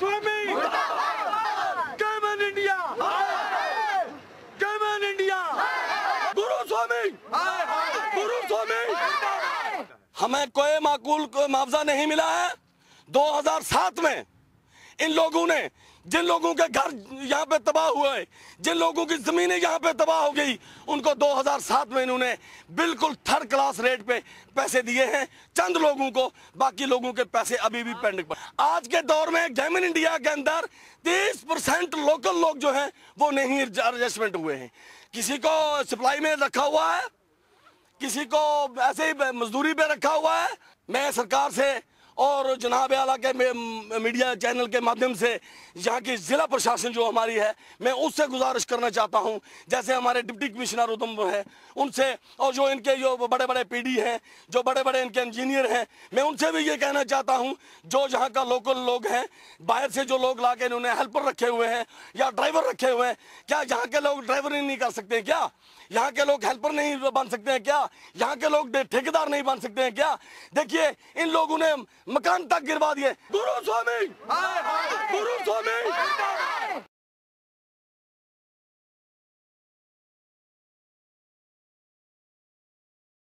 Swami. Come on India come on India Guru Swami Guru स्वामी हमें कोई माकूल को मुआवजा नहीं मिला है। 2007 में इन लोगों ने, जिन लोगों के घर यहाँ पे तबाह हुए जिन लोगों की जमीनें यहाँ पे तबाह हो गई, उनको 2007 में इन्होंने बिल्कुल थर्ड क्लास रेट पे पैसे दिए हैं, चंद लोगों को, बाकी लोगों के पैसे अभी भी पेंडिंग पर आज के दौर में गैमन इंडिया के अंदर 30 परसेंट लोकल लोग जो हैं, वो नहीं एडजस्टमेंट हुए हैं। किसी को सप्लाई में रखा हुआ है, किसी को ऐसे ही मजदूरी पे रखा हुआ है। मैं सरकार से और जनाब आला के मीडिया चैनल के माध्यम से यहाँ की ज़िला प्रशासन जो हमारी है, मैं उससे गुजारिश करना चाहता हूँ। जैसे हमारे डिप्टी कमिश्नर उधमपुर हैं, उनसे और जो इनके जो बड़े बड़े पीडी हैं, जो बड़े बड़े इनके इंजीनियर हैं, मैं उनसे भी ये कहना चाहता हूँ, जो यहाँ का लोकल लोग हैं, बाहर से जो लोग ला के इन्होंने हेल्पर रखे हुए हैं या ड्राइवर रखे हुए हैं, क्या यहाँ के लोग ड्राइवर ही नहीं कर सकते क्या? यहाँ के लोग हेल्पर नहीं बन सकते हैं क्या? यहाँ के लोग ठेकेदार नहीं बन सकते हैं क्या? देखिए, इन लोगों ने मकान तक गिरवा दिए। गुरु स्वामी! गुरु स्वामी!